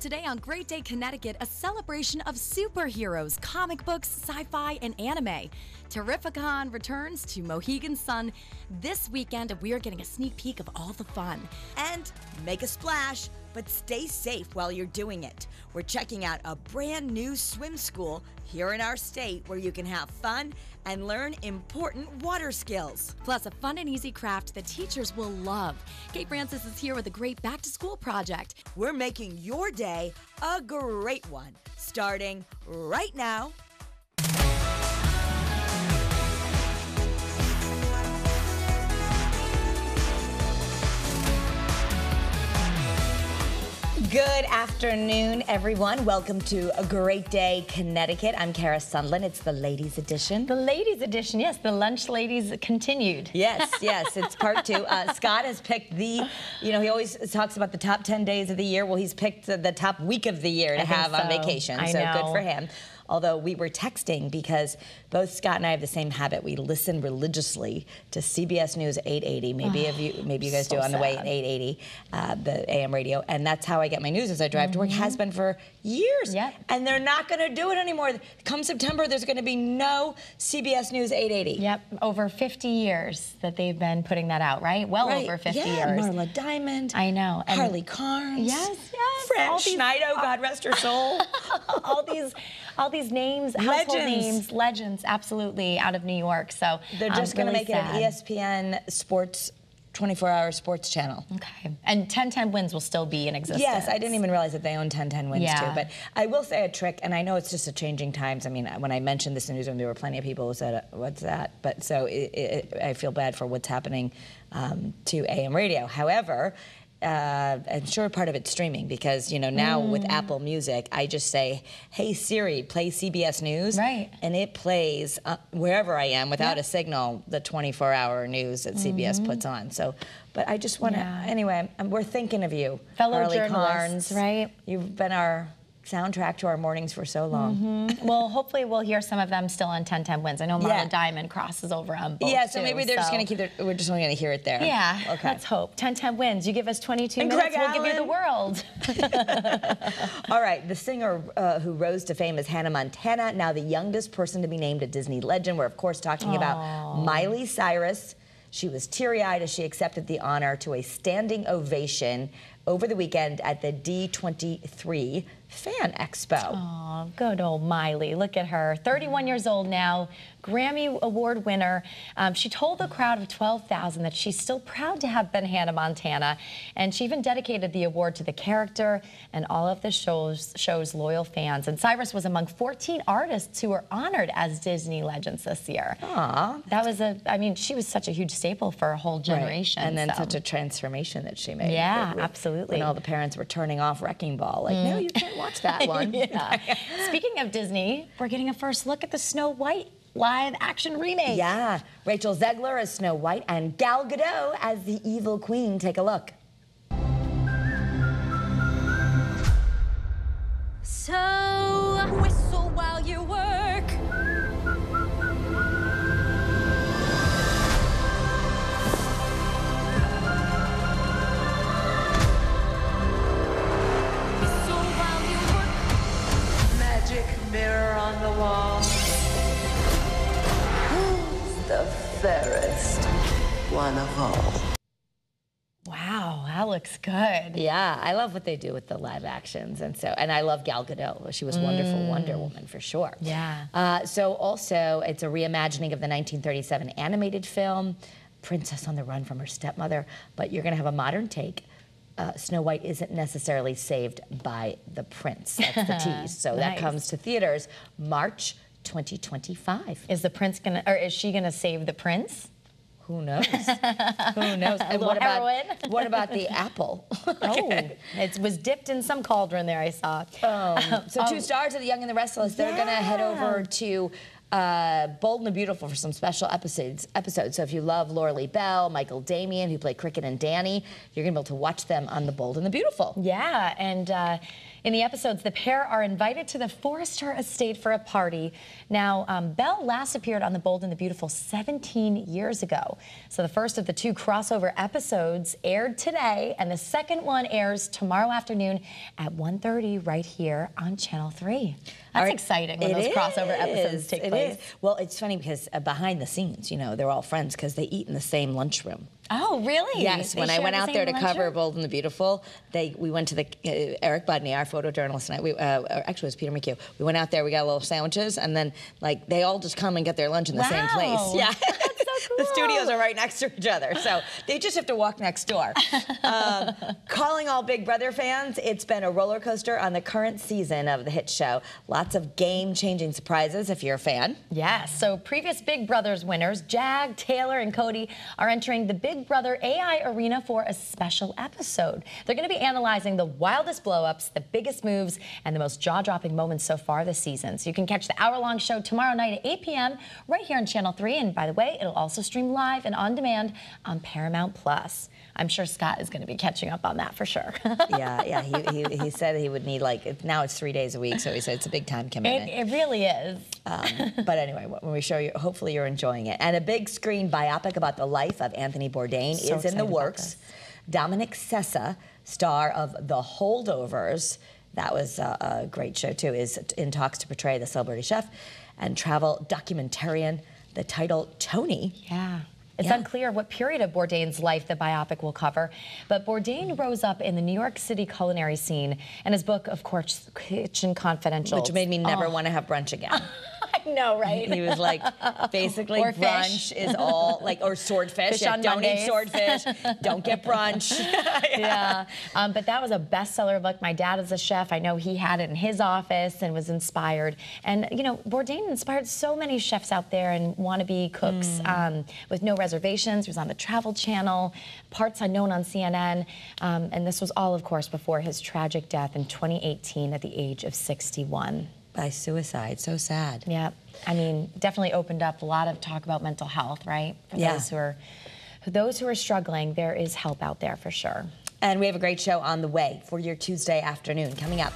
today on Great Day Connecticut, a celebration of superheroes, comic books, sci fi, and anime. Terrificon returns to Mohegan Sun this weekend, and we are getting a sneak peek of all the fun. And make a splash, but stay safe while you're doing it. We're checking out a brand new swim school here in our state where you can have fun and learn important water skills. Plus, a fun and easy craft that teachers will love. Kate Francis is here with a great back to school project. We're making your day a great one, starting right now. Good afternoon, everyone. Welcome to a great day, Connecticut. I'm Kara Sundlin. It's the ladies' edition. The ladies' edition, yes. The lunch ladies continued. Yes, yes. It's part two. Uh, Scott has picked the, you know, he always talks about the top 10 days of the year. Well, he's picked the, the top week of the year to I have on vacation. I so know. good for him. Although we were texting because both Scott and I have the same habit. We listen religiously to CBS News 880. Maybe if you maybe you guys so do on the way at 880, uh, the AM radio, and that's how I get my news as I drive to work. Has been for years. Mm-hmm. Yep. And they're not going to do it anymore. Come September, there's going to be no CBS News 880. Yep, over 50 years that they've been putting that out, right? Well Right. over 50 yeah, years. Marla Diamond. I know. And- Harley Carnes. Yes, yes. Fran these- Schneidau, God rest her soul. all these, all these names, household Legends. names, legends, absolutely, out of New York. So They're um, just going to really make it an. ESPN sports, 24-hour sports channel. Okay, and 1010 wins will still be in existence. Yes, I didn't even realize that they own 1010 wins Yeah. too. But I will say a trick, and I know it's just a changing times. I mean, when I mentioned this in the newsroom, there were plenty of people who said, "What's that?" But so it, it, I feel bad for what's happening um, to AM radio. However. Uh, I'm sure part of it's streaming because you know now with Mm. Apple Music, I just say, "Hey Siri, play CBS News," Right. and it plays uh, wherever I am without a signal the 24-hour news that CBS puts on. So, but I just want to Mm-hmm. Yeah. anyway. um, We're thinking of you, Fellow Harley journalists, Carnes. right? You've been our soundtrack to our mornings for so long. well, hopefully we'll hear some of them still on 10-10 wins. I know Marla Yeah. Diamond crosses over on both. Yeah, so too, maybe they're just going to keep their, we're just only going to hear it there. Yeah, Okay. let's hope. 10-10 wins. You give us 22 And minutes, Greg we'll give you the world. All right, the singer uh, who rose to fame is Hannah Montana, now the youngest person to be named a Disney legend. We're, of course, talking about Miley Cyrus. She was teary eyed as she accepted the honor to a standing ovation over the weekend at the D23 Fan Expo. Oh, good old Miley. Look at her. 31 years old now, Grammy Award winner. Um, she told the crowd of 12,000 that she's still proud to have been Hannah Montana. And she even dedicated the award to the character and all of the show's, show's loyal fans. And Cyrus was among 14 artists who were honored as Disney legends this year. Aw. That was a, I mean, she was such a huge staple for a whole generation. And then so. such a transformation that she made. Yeah, with- absolutely. When all the parents were turning off Wrecking Ball. Like, no, mm. you can't watch that one. yeah. Speaking of Disney, we're getting a first look at the Snow White live action remake. Yeah. Rachel Zegler as Snow White and Gal Gadot as the evil queen. Take a look. So, whistle while you work. Fairest one of all? Wow, that looks good. Yeah, I love what they do with the live actions, and so and I love Gal Gadot. She was wonderful Wonder Woman for sure. Yeah. Uh, so also, it's a reimagining of the 1937 animated film, Princess on the Run from Her Stepmother. But you're going to have a modern take. Uh, Snow White isn't necessarily saved by the prince. That's the tease. So that comes to theaters March 2025. Is the prince gonna, or is she gonna save the prince? Who knows? Who knows? And what about what about the apple? Oh, it was dipped in some cauldron there. I saw. So two stars of The Young and the Restless. They're going to head over to uh, Bold and the Beautiful for some special episodes. Episodes. So if you love Lauralee Bell, Michael Damian, who play Cricket and Danny, you're gonna be able to watch them on the Bold and the Beautiful. Yeah, and uh, in the episodes, the pair are invited to the Forrester estate for a party. Now, um, Bell last appeared on The Bold and the Beautiful 17 years ago. So the first of the two crossover episodes aired today, and the second one airs tomorrow afternoon at 1.30 right here on Channel 3. That's right. exciting when It those crossover episodes take it place. is. Well, it's funny because uh, behind the scenes, you know, they're all friends because they eat in the same lunchroom. Oh, really? Yes, They when I went the out there to cover? Bold and the Beautiful, they we went to the uh, Eric Budney, our photojournalist, and I. We, uh, actually, it was Peter McHugh. We went out there, we got little sandwiches, and then like they all just come and get their lunch in the same Wow. place. Yeah, the studios are right next to each other, so they just have to walk next door. um, calling all Big Brother fans, it's been a roller coaster on the current season of the hit show. Lots of game-changing surprises if you're a fan. Yes. So previous Big Brothers winners, Jag, Taylor, and Cody, are entering the Big Brother AI arena for a special episode. They're going to be analyzing the wildest blowups, the biggest moves, and the most jaw-dropping moments so far this season. So you can catch the hour-long show tomorrow night at 8 p.m. right here on Channel 3. And by the way, it'll also stream live and on demand on Paramount Plus. I'm sure Scott is going to be catching up on that for sure. yeah, yeah. He, he, he said he would need like now it's three days a week, so he said it's a big time commitment. it really is. Um, but anyway, when we show you, hopefully you're enjoying it. And a big screen biopic about the life of Anthony Bourdain So is in the works. Dominic Sessa, star of The Holdovers, that was a, a great show too, is in talks to portray the celebrity chef and travel documentarian. The title Tony. Yeah. It's Yeah. unclear what period of Bourdain's life the biopic will cover, but Bourdain rose up in the New York City culinary scene, and his book, of course, Kitchen Confidential. Which made me never Oh, want to have brunch again. Know, right? He was like, basically, Or fish. brunch is all like, or swordfish. Fish Yeah, on don't eat swordfish. don't get brunch. yeah. Um, but that was a bestseller book. My dad is a chef. I know he had it in his office and was inspired. And, you know, Bourdain inspired so many chefs out there and wannabe cooks um, with no reservations. He was on the Travel Channel, Parts Unknown on CNN. Um, and this was all, of course, before his tragic death in 2018 at the age of 61. By suicide. So sad. Yeah. I mean, definitely opened up a lot of talk about mental health, right? For Yeah. those who are those who are struggling, there is help out there for sure. And we have a great show on the way for your Tuesday afternoon coming up.